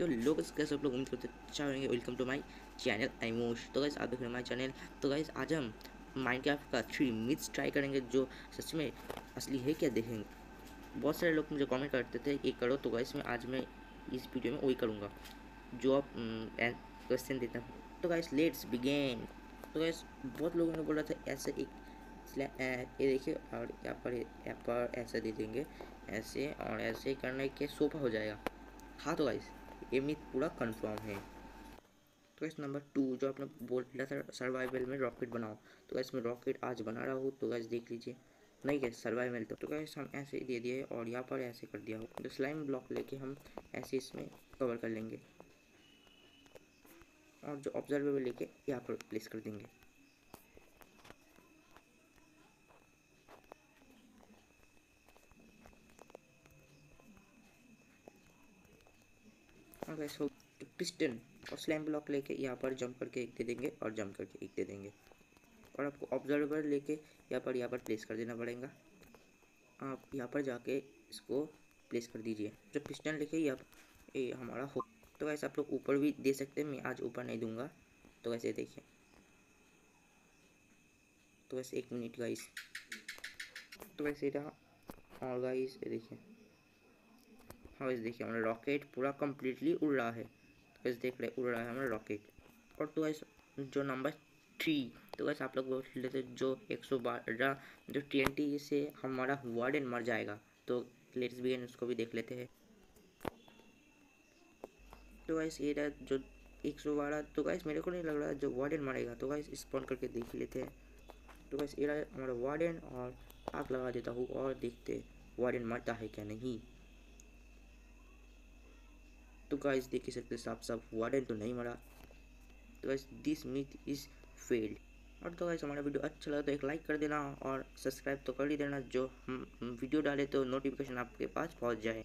तो लोग कैसे आप लोग उम्मीद करते अच्छा होंगे वेलकम टू माय चैनल आईमोश तो गाइस आप देख रहे हैं माय चैनल तो गाइस आज हम माइनक्राफ्ट का थ्री मिथ्स ट्राई करेंगे, जो सच में असली है क्या देखेंगे? बहुत सारे लोग मुझे कमेंट करते थे ये करो तो गाइस मैं आज मैं इस वीडियो में वही करूँगा, जो आप क्वेश्चन देता हूँ। तो गाइस लेट्स बिगेन तो गाइस बहुत लोगों ने बोला था, ऐसे एक ये देखिए, और यहाँ पर यहाँ पर ऐसे दे देंगे, ऐसे, और ऐसे करने के सोफा हो जाएगा। हाँ तो गाइस ये मिथ पूरा कंफर्म है। तो इस नंबर टू जो आपने बोला था सर्वाइवल में रॉकेट बनाओ तो गैस मैं रॉकेट आज बना रहा हूँ तो गैस देख लीजिए। नहीं गैस सर्वाइवल तो। तो गैस हम ऐसे ही दे दिए और यहाँ पर ऐसे कर दिया हो। तो स्लाइम ब्लॉक लेके हम ऐसे इसमें कवर कर लेंगे। और जो ऑब्जर्वेबल लेके यहाँ पर प्लेस कर देंगे। और गैस हो पिस्टन और स्लैम ब्लॉक लेके यहाँ पर जंप करके एक दे देंगे और जंप करके एक दे देंगे। और आपको ऑब्जर्वर लेके यहाँ पर यहाँ पर प्लेस कर देना पड़ेगा। आप यहाँ पर जाके इसको प्लेस कर दीजिए। जो पिस्टन लेके यहाँ ये हमारा हो तो वैसे आप लोग ऊपर भी दे सकते हैं। मैं आज ऊपर नहीं दूँगा तो वैसे देखिए। तो वैसे एक मिनट गाइस तो वैसे रहा। और गाइस देखिए। हाँ इस देखिए हमारा रॉकेट पूरा कम्प्लीटली उड़ रहा है। तो देख रहे, उड़ रहा है हमारा रॉकेट और तो वैसे जो नंबर थ्री तो वैसे आप लोग बोल लेते जो एक सौ बारह, जो टी से हमारा वार्डन मर जाएगा। तो लेट्स बिगिन उसको भी देख लेते हैं। तो वैसे ये रहा जो एक सौ बारह तो गाइस मेरे को नहीं लग रहा जो वार्डन मरेगा। तो गाइस स्पॉन करके देख लेते हैं। तो गाइस ये रहा हमारा वार्डन और आग लगा देता हूँ, और देखते वार्डन मरता है क्या नहीं। तो गाइस देख ही सकते साफ़ साफ़ वार्डन तो नहीं मरा। तो guys this myth is failed और तो गाइस हमारा वीडियो अच्छा लगा तो एक लाइक कर देना और सब्सक्राइब तो कर ही देना। जो हम वीडियो डाले तो नोटिफिकेशन आपके पास पहुँच जाए।